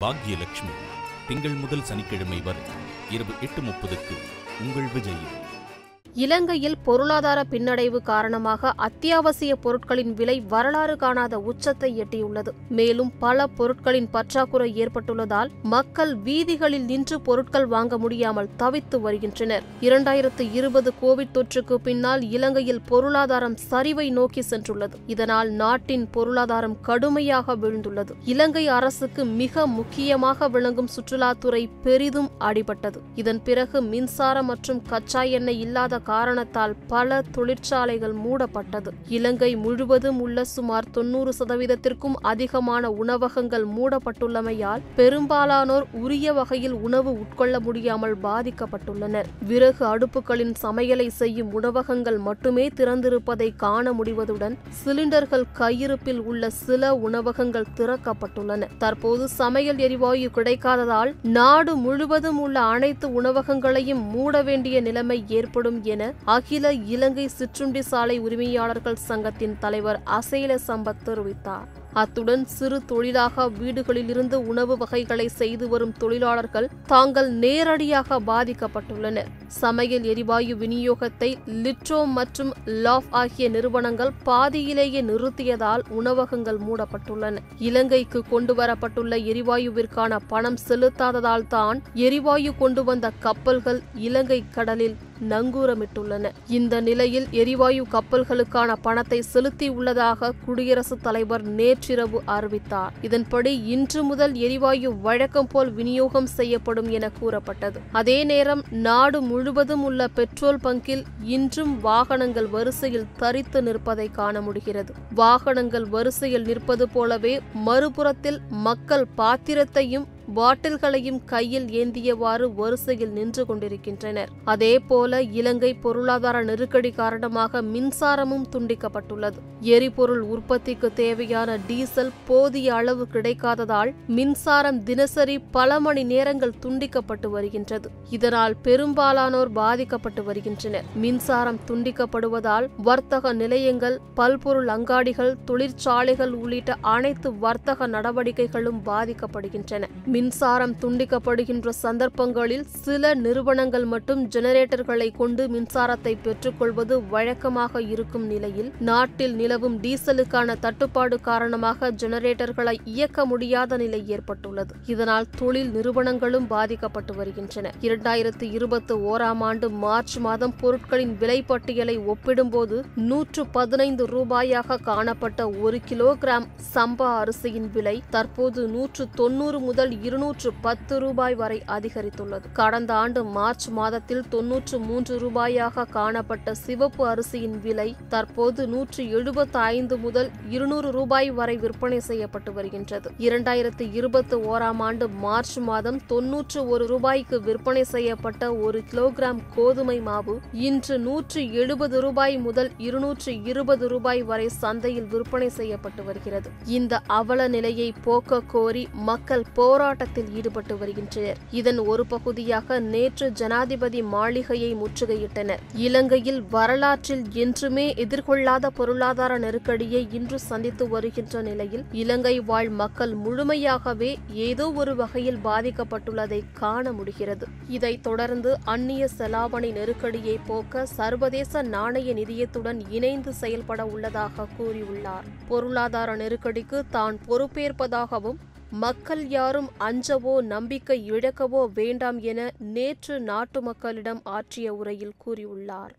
பாக்யலட்சுமி திங்கள் முதல் சனிக்கிழமை வரை இரவு எட்டு முப்பதுக்கு உங்கள் விஜயில் இலங்கையில் பொருளாதார பின்னடைவு காரணமாக அத்தியாவசிய பொருட்களின் விலை வரலாறு காணாத உச்சத்தை எட்டியுள்ளது. மேலும் பல பொருட்களின் பற்றாக்குறை ஏற்பட்டுள்ளதால் மக்கள் வீதிகளில் நின்று பொருட்கள் வாங்க முடியாமல் தவித்து வருகின்றனர். இரண்டாயிரத்து இருபது கோவிட் தொற்றுக்கு பின்னால் இலங்கையில் பொருளாதாரம் சரிவை நோக்கி சென்றுள்ளது. இதனால் நாட்டின் பொருளாதாரம் கடுமையாக வீழ்ந்துள்ளது. இலங்கை அரசுக்கு மிக முக்கியமாக விளங்கும் சுற்றுலாத்துறை பெரிதும் அடிபட்டது. இதன் பிறகு மின்சார மற்றும் கச்சா எண்ணெய் இல்லாத காரணத்தால் பல தொழிற்சாலைகள் மூடப்பட்டது. இலங்கை முழுவதும் உள்ள சுமார் தொன்னூறு சதவீதத்திற்கும் அதிகமான உணவகங்கள் மூடப்பட்டுள்ளமையால் பெரும்பாலானோர் உரிய வகையில் உணவு உட்கொள்ள முடியாமல் பாதிக்கப்பட்டுள்ளனர். விறகு அடுப்புகளின் சமையலை செய்யும் உணவகங்கள் மட்டுமே திறந்திருப்பதை காண முடிவதுடன் சிலிண்டர்கள் கையிருப்பில் உள்ள சில உணவகங்கள் திறக்கப்பட்டுள்ளன. தற்போது சமையல் எரிவாயு கிடைக்காததால் நாடு முழுவதும் உள்ள அனைத்து உணவகங்களையும் மூட வேண்டிய நிலைமை ஏற்படும் என என அகில இலங்கை சிற்றுண்டி சாலை உரிமையாளர்கள் சங்கத்தின் தலைவர் அசைல சம்பத் தெரிவித்தார். அத்துடன் சிறு தொழிலாக வீடுகளிலிருந்து உணவு வகைகளை செய்து வரும் தொழிலாளர்கள் தாங்கள் நேரடியாக பாதிக்கப்பட்டுள்ளனர். சமையல் எரிவாயு விநியோகத்தை லிட்ரோ மற்றும் லாஃப் ஆகிய நிறுவனங்கள் பாதியிலேயே நிறுத்தியதால் உணவகங்கள் மூடப்பட்டுள்ளன. இலங்கைக்கு கொண்டு வரப்பட்டுள்ள எரிவாயுவிற்கான பணம் செலுத்தாததால் தான் எரிவாயு கொண்டு வந்த கப்பல்கள் இலங்கை கடலில் நங்கூரமிட்டுள்ளன. இந்த நிலையில் எரிவாயு கப்பல்களுக்கான பணத்தை செலுத்தியுள்ளதாக குடியரசுத் தலைவர் நேற்றிரவு அறிவித்தார். இதன்படி இன்று முதல் எரிவாயு வழக்கம் போல் விநியோகம் செய்யப்படும் என கூறப்பட்டது. அதே நேரம் நாடு முழுவதும் உள்ள பெட்ரோல் பங்கில் இன்றும் வாகனங்கள் வரிசையில் தரித்து நிற்பதை காண முடிகிறது. வாகனங்கள் வரிசையில் நிற்பது போலவே மறுபுறத்தில் மக்கள் பாத்திரத்தையும் பாட்டில்களையும் கையில் ஏந்தியவாறு வரிசையில் நின்று கொண்டிருக்கின்றனர். அதேபோல இலங்கை பொருளாதார நெருக்கடி காரணமாக மின்சாரமும் துண்டிக்கப்பட்டுள்ளது. எரிபொருள் உற்பத்திக்கு தேவையான டீசல் போதிய அளவு கிடைக்காததால் மின்சாரம் தினசரி பல மணி நேரங்கள் துண்டிக்கப்பட்டு வருகின்றது. இதனால் பெரும்பாலானோர் பாதிக்கப்பட்டு வருகின்றனர். மின்சாரம் துண்டிக்கப்படுவதால் வர்த்தக நிலையங்கள் பல்பொருள் அங்காடிகள் தொழிற்சாலைகள் உள்ளிட்ட அனைத்து வர்த்தக நடவடிக்கைகளும் பாதிக்கப்படுகின்றன. மின்சாரம் துண்டிக்கப்படுகின்ற சந்தர்ப்பங்களில் சில நிறுவனங்கள் மட்டும் ஜெனரேட்டர்களை கொண்டு மின்சாரத்தை பெற்றுக்கொள்வது வழக்கமாக இருக்கும் நிலையில் நாட்டில் நிலவும் டீசலுக்கான தட்டுப்பாடு காரணமாக ஜெனரேட்டர்களை இயக்க முடியாத நிலை ஏற்பட்டுள்ளது. இதனால் தொழில் நிறுவனங்களும் பாதிக்கப்பட்டு வருகின்றன. இரண்டாயிரத்து இருபத்தி ஓராம் ஆண்டு மார்ச் மாதம் பொருட்களின் விலை பட்டியலை ஒப்பிடும்போது நூற்று பதினைந்து ரூபாயாக காணப்பட்ட ஒரு கிலோகிராம் சம்பா அரிசியின் விலை தற்போது நூற்று தொன்னூறு முதல் இருநூற்று பத்து ரூபாய் வரை அதிகரித்துள்ளது. கடந்த ஆண்டு மார்ச் மாதத்தில் தொன்னூற்று மூன்று ரூபாயாக காணப்பட்ட சிவப்பு அரிசியின் விலை தற்போது நூற்று எழுபத்து ஐந்து முதல் இருநூறு ரூபாய் வரை விற்பனை செய்யப்பட்டு வருகின்றது. இரண்டாயிரத்து இருபத்தி ஓராம் ஆண்டு மார்ச் மாதம் தொன்னூற்று ஒரு ரூபாய்க்கு விற்பனை செய்யப்பட்ட ஒரு கிலோகிராம் கோதுமை மாவு இன்று நூற்று எழுபது ரூபாய் முதல் இருநூற்று இருபது ரூபாய் வரை சந்தையில் விற்பனை செய்யப்பட்டு வருகிறது. இந்த அவல நிலையை போக்க கோரி மக்கள் போராட்டத்தில் ஈடுபட்டு வருகின்றனர். இதன் ஒரு பகுதியாக நேற்று ஜனாதிபதி மாளிகையை முற்றுகையிட்டனர். இலங்கையில் வரலாற்றில் என்றுமே எதிர்கொள்ளாத பொருளாதார நெருக்கடியை இன்று சந்தித்து வருகின்ற நிலையில் இலங்கை வாழ் மக்கள் முழுமையாகவே ஏதோ ஒரு வகையில் பாதிக்கப்பட்டுள்ளதை காண முடிகிறது. இதைத் தொடர்ந்து அந்நிய செலாவணி நெருக்கடியை போக்க சர்வதேச நாணய நிதியத்துடன் இணைந்து செயல்பட உள்ளதாக கூறியுள்ளார். பொருளாதார நெருக்கடிக்கு தான் பொறுப்பேற்பதாகவும் மக்கள் யாரும் அஞ்சவோ நம்பிக்கை இழக்கவோ வேண்டாம் என நேற்று நாட்டு மக்களிடம் ஆற்றிய உரையில் கூறியுள்ளார்.